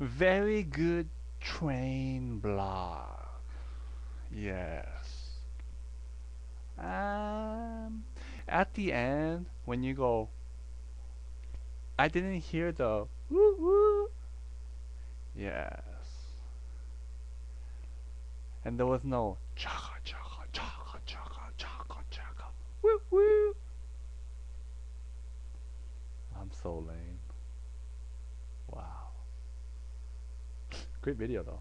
Very good train blog. Yes. Um, at the end, when you go, I didn't hear the woo woo. Yes. And there was no chaka chaka chaka chaka chaka chaka woo woo. I'm so lame. Great video though.